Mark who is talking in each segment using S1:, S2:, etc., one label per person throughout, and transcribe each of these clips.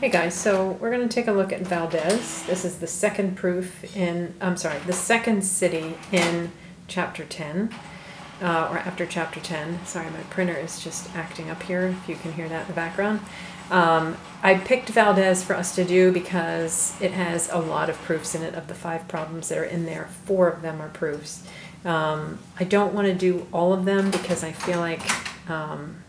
S1: Hey guys, so we're going to take a look at Valdez. This is the second proof in, I'm sorry, the second city in chapter 10, uh, or after chapter 10. Sorry, my printer is just acting up here, if you can hear that in the background. Um, I picked Valdez for us to do because it has a lot of proofs in it. Of the five problems that are in there, four of them are proofs. Um, I don't want to do all of them because I feel like um,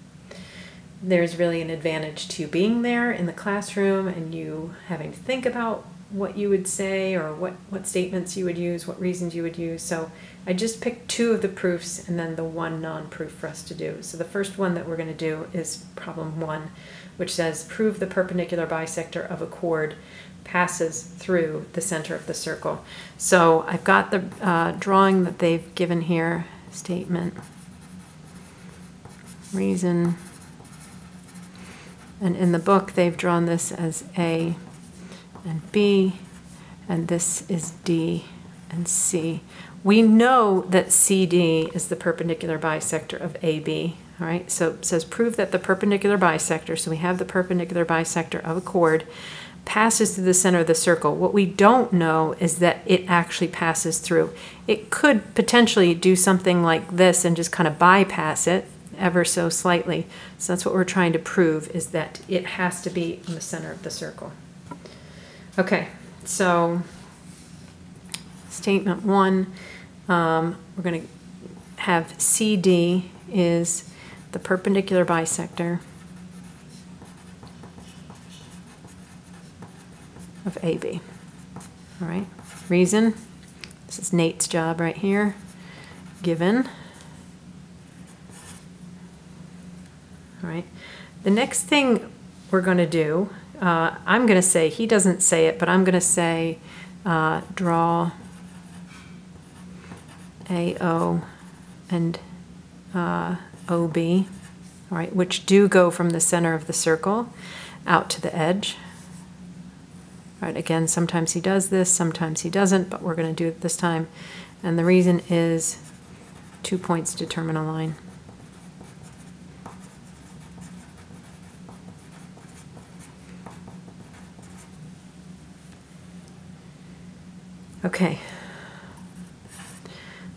S1: there's really an advantage to being there in the classroom and you having to think about what you would say or what, what statements you would use, what reasons you would use. So I just picked two of the proofs and then the one non-proof for us to do. So the first one that we're going to do is problem one, which says prove the perpendicular bisector of a chord passes through the center of the circle. So I've got the uh, drawing that they've given here, statement, reason, and in the book, they've drawn this as A and B, and this is D and C. We know that CD is the perpendicular bisector of AB, all right? So it says prove that the perpendicular bisector, so we have the perpendicular bisector of a chord, passes through the center of the circle. What we don't know is that it actually passes through. It could potentially do something like this and just kind of bypass it, ever so slightly. So that's what we're trying to prove is that it has to be in the center of the circle. Okay, so statement one, um, we're going to have CD is the perpendicular bisector of AB. All right, reason, this is Nate's job right here, given All right. The next thing we're going to do, uh, I'm going to say, he doesn't say it, but I'm going to say uh, draw AO and uh, OB, all right, which do go from the center of the circle out to the edge. All right, again, sometimes he does this, sometimes he doesn't, but we're going to do it this time. And the reason is two points determine a line. Okay.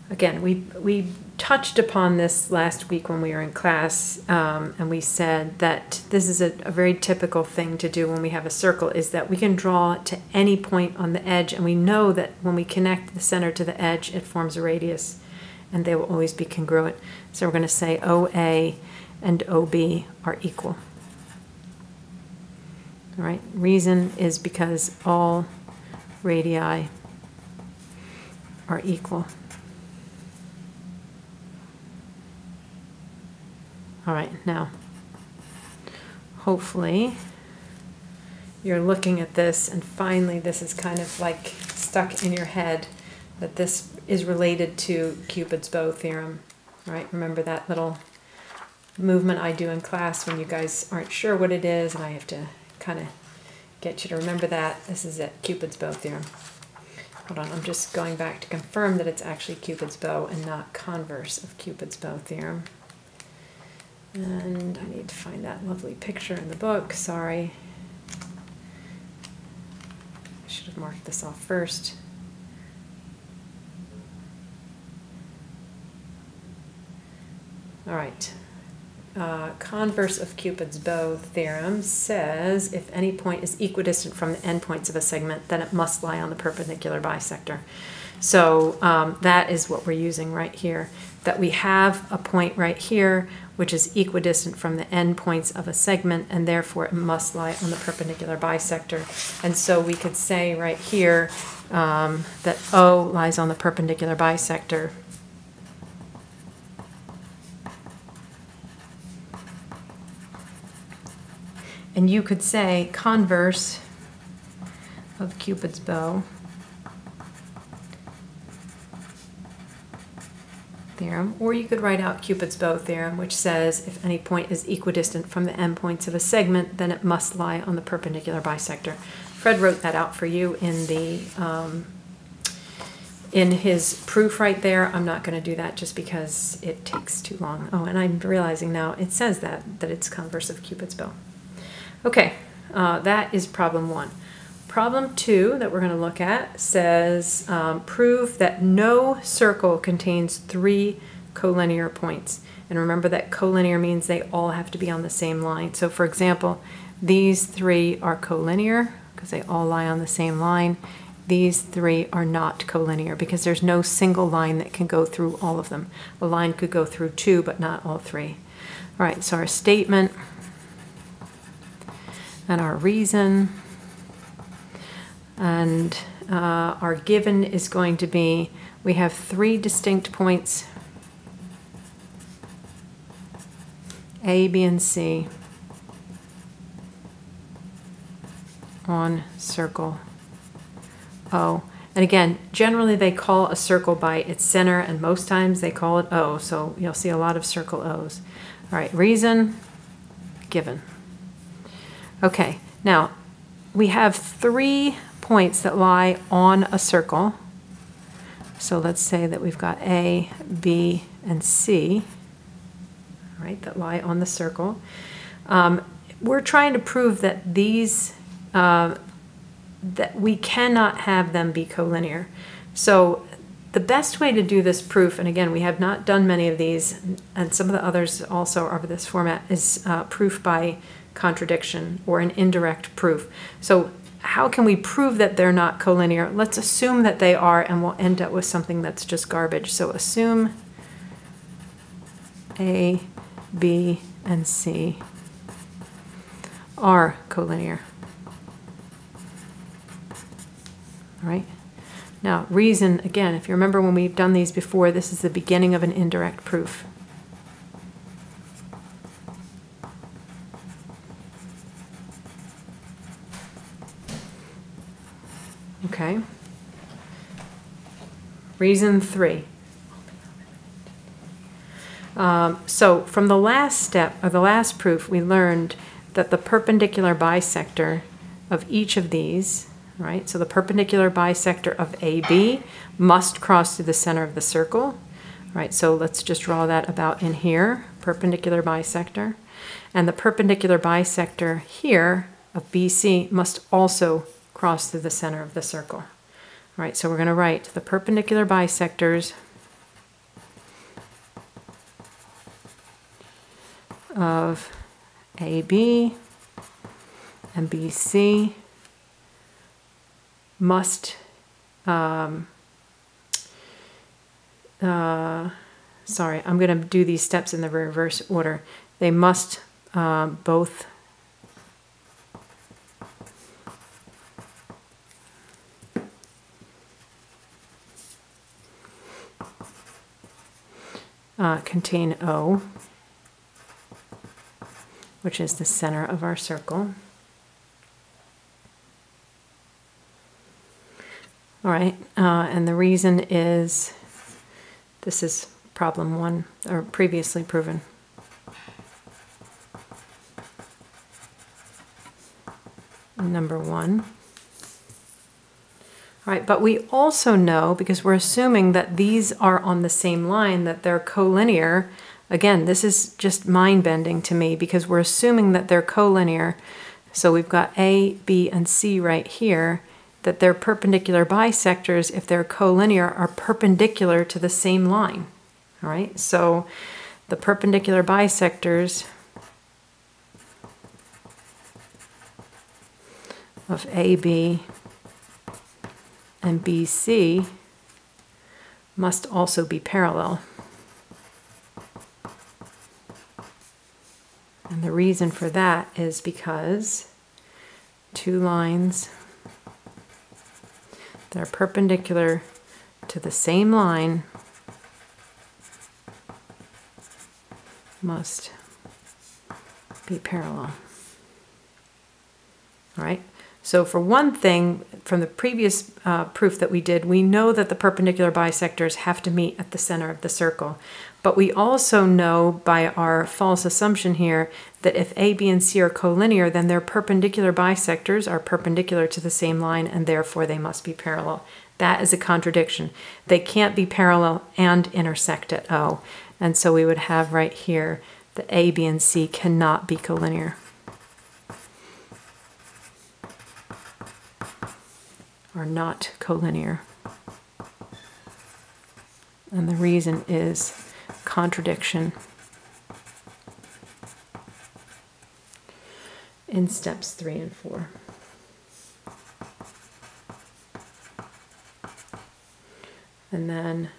S1: Again, we, we touched upon this last week when we were in class, um, and we said that this is a, a very typical thing to do when we have a circle, is that we can draw to any point on the edge, and we know that when we connect the center to the edge, it forms a radius, and they will always be congruent. So we're going to say OA and OB are equal. All right, reason is because all radii are equal. All right, now, hopefully you're looking at this and finally this is kind of like stuck in your head that this is related to Cupid's bow theorem, right? Remember that little movement I do in class when you guys aren't sure what it is and I have to kind of get you to remember that. This is it, Cupid's bow theorem. Hold on, I'm just going back to confirm that it's actually Cupid's bow and not converse of Cupid's bow theorem. And I need to find that lovely picture in the book, sorry. I should have marked this off first. All right, uh, converse of Cupid's bow theorem says if any point is equidistant from the endpoints of a segment, then it must lie on the perpendicular bisector. So um, that is what we're using right here, that we have a point right here which is equidistant from the endpoints of a segment, and therefore it must lie on the perpendicular bisector. And so we could say right here um, that O lies on the perpendicular bisector And you could say converse of Cupid's bow theorem, or you could write out Cupid's bow theorem, which says if any point is equidistant from the endpoints of a segment, then it must lie on the perpendicular bisector. Fred wrote that out for you in the um, in his proof right there. I'm not going to do that just because it takes too long. Oh, and I'm realizing now it says that that it's converse of Cupid's bow. Okay, uh, that is problem one. Problem two that we're going to look at says um, prove that no circle contains three collinear points. And remember that collinear means they all have to be on the same line. So for example, these three are collinear because they all lie on the same line. These three are not collinear because there's no single line that can go through all of them. A line could go through two, but not all three. All right, so our statement and our reason and uh, our given is going to be, we have three distinct points, A, B, and C on circle O. And again, generally they call a circle by its center, and most times they call it O, so you'll see a lot of circle O's. All right, reason, given. Okay, now we have three points that lie on a circle. So let's say that we've got A, B, and C, right, that lie on the circle. Um, we're trying to prove that these, uh, that we cannot have them be collinear. So the best way to do this proof, and again, we have not done many of these, and some of the others also are of this format, is uh, proof by contradiction or an indirect proof. So how can we prove that they're not collinear? Let's assume that they are, and we'll end up with something that's just garbage. So assume A, B, and C are collinear. All right. Now, reason, again, if you remember when we've done these before, this is the beginning of an indirect proof. Okay. Reason three. Um, so from the last step, or the last proof, we learned that the perpendicular bisector of each of these, right, so the perpendicular bisector of AB must cross through the center of the circle, right, so let's just draw that about in here, perpendicular bisector, and the perpendicular bisector here of BC must also cross through the center of the circle. All right, so we're going to write the perpendicular bisectors of AB and BC must um, uh, sorry, I'm going to do these steps in the reverse order. They must um, both uh, contain O, which is the center of our circle. All right, uh, and the reason is this is problem one, or previously proven. Number one. Right, but we also know, because we're assuming that these are on the same line, that they're collinear. Again, this is just mind-bending to me because we're assuming that they're collinear. So we've got A, B, and C right here, that they're perpendicular bisectors, if they're collinear, are perpendicular to the same line. All right, so the perpendicular bisectors of AB and BC must also be parallel. And the reason for that is because two lines that are perpendicular to the same line must be parallel. All right, so for one thing, from the previous uh, proof that we did, we know that the perpendicular bisectors have to meet at the center of the circle. But we also know by our false assumption here that if A, B, and C are collinear, then their perpendicular bisectors are perpendicular to the same line and therefore they must be parallel. That is a contradiction. They can't be parallel and intersect at O. And so we would have right here that A, B, and C cannot be collinear. Are not collinear. And the reason is contradiction in steps three and four. And then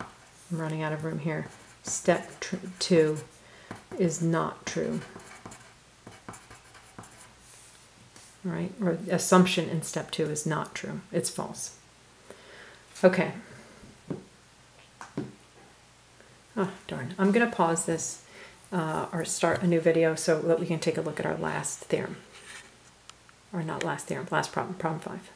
S1: I'm running out of room here. Step two is not true. Right? Or assumption in step two is not true. It's false. Okay. Oh, darn. I'm going to pause this uh, or start a new video so that we can take a look at our last theorem. Or not last theorem, last problem, problem five.